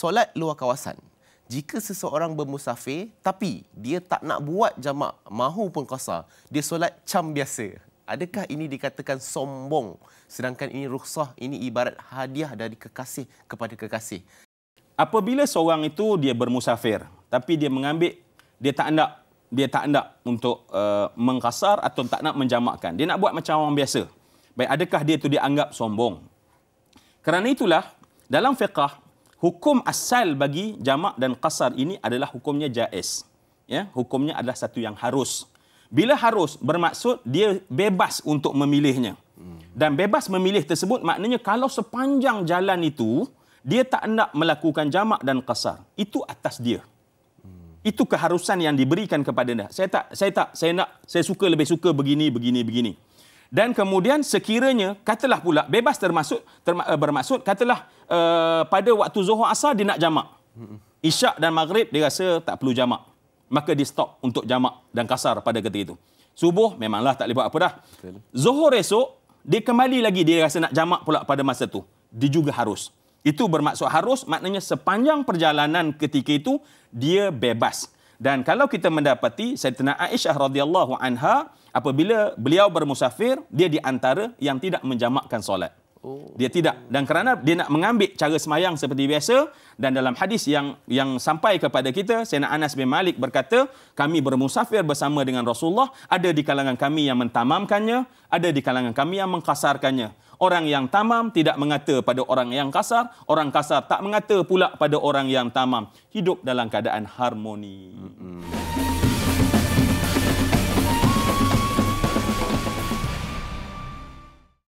solat luar kawasan. Jika seseorang bermusafir tapi dia tak nak buat jamak mahu pun qasar, dia solat cam biasa. Adakah ini dikatakan sombong? Sedangkan ini rukhsah, ini ibarat hadiah dari kekasih kepada kekasih. Apabila seorang itu dia bermusafir tapi dia mengambil dia tak nak dia tak nak untuk uh, mengkasar atau tak nak menjamakkan. Dia nak buat macam orang biasa. Baik, adakah dia itu dianggap sombong? Kerana itulah dalam fiqah hukum asal bagi jamak dan qasar ini adalah hukumnya jaiz. Ya, hukumnya adalah satu yang harus. Bila harus bermaksud dia bebas untuk memilihnya. Dan bebas memilih tersebut maknanya kalau sepanjang jalan itu dia tak nak melakukan jamak dan qasar, itu atas dia. Itu keharusan yang diberikan kepada dia. Saya tak saya tak saya nak saya suka lebih suka begini begini begini. Dan kemudian sekiranya katalah pula bebas termasuk terma, uh, bermaksud katalah uh, pada waktu zuhur asar dia nak jamak. Isyak dan maghrib dia rasa tak perlu jamak. Maka dia stop untuk jamak dan kasar pada ketika itu. Subuh memanglah tak boleh buat apa dah. Zuhur esok dia kembali lagi dia rasa nak jamak pula pada masa tu. Dia juga harus. Itu bermaksud harus maknanya sepanjang perjalanan ketika itu dia bebas. Dan kalau kita mendapati Sayyidina Aisyah radhiyallahu anha apabila beliau bermusafir, dia di antara yang tidak menjamakkan solat. Oh. Dia tidak dan kerana dia nak mengambil cara semayang seperti biasa dan dalam hadis yang yang sampai kepada kita Sayyidina Anas bin Malik berkata kami bermusafir bersama dengan Rasulullah ada di kalangan kami yang mentamamkannya ada di kalangan kami yang mengkasarkannya orang yang tamam tidak mengata pada orang yang kasar, orang kasar tak mengata pula pada orang yang tamam. Hidup dalam keadaan harmoni. Mm-hmm.